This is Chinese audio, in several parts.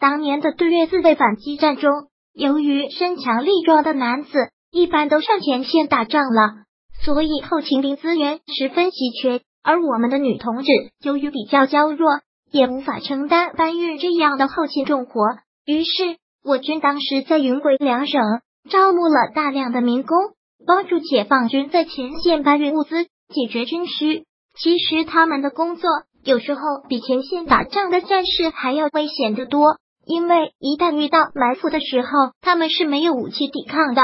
当年的对越自卫反击战中，由于身强力壮的男子一般都上前线打仗了，所以后勤兵资源十分稀缺。而我们的女同志由于比较娇弱，也无法承担搬运这样的后勤重活。于是，我军当时在云贵两省招募了大量的民工，帮助解放军在前线搬运物资，解决军需。其实，他们的工作有时候比前线打仗的战士还要危险的多。因为一旦遇到埋伏的时候，他们是没有武器抵抗的。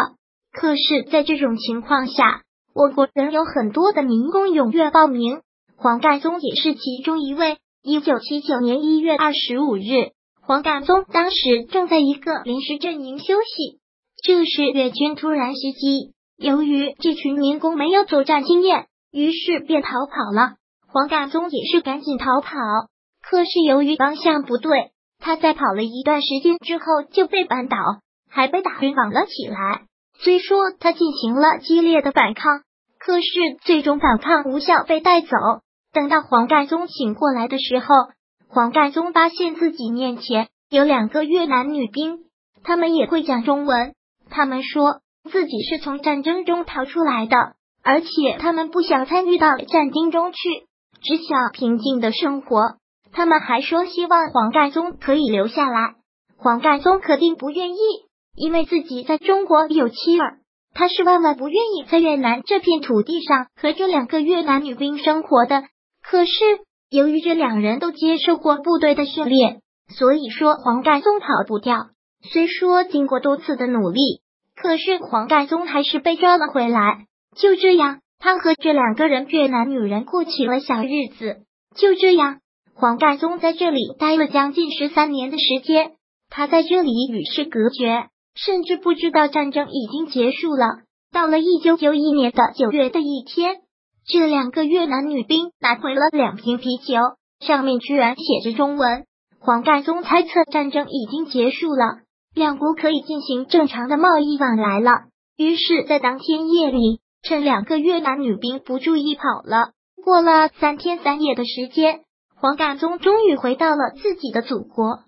可是，在这种情况下，我国仍有很多的民工踊跃报名。黄干宗也是其中一位。一九七九年一月二十五日，黄干宗当时正在一个临时阵营休息，这时越军突然袭击。由于这群民工没有作战经验，于是便逃跑了。黄干宗也是赶紧逃跑，可是由于方向不对。他在跑了一段时间之后就被扳倒，还被打晕绑了起来。虽说他进行了激烈的反抗，可是最终反抗无效，被带走。等到黄干宗醒过来的时候，黄干宗发现自己面前有两个越南女兵，他们也会讲中文。他们说自己是从战争中逃出来的，而且他们不想参与到战争中去，只想平静的生活。他们还说希望黄盖宗可以留下来，黄盖宗肯定不愿意，因为自己在中国有妻儿，他是万万不愿意在越南这片土地上和这两个越南女兵生活的。可是由于这两人都接受过部队的训练，所以说黄盖宗跑不掉。虽说经过多次的努力，可是黄盖宗还是被抓了回来。就这样，他和这两个人越南女人过起了小日子。就这样。黄盖宗在这里待了将近十三年的时间，他在这里与世隔绝，甚至不知道战争已经结束了。到了一九九一年的九月的一天，这两个越南女兵拿回了两瓶啤酒，上面居然写着中文。黄盖宗猜测战争已经结束了，两国可以进行正常的贸易往来了。于是，在当天夜里，趁两个越南女兵不注意跑了。过了三天三夜的时间。黄干宗终于回到了自己的祖国。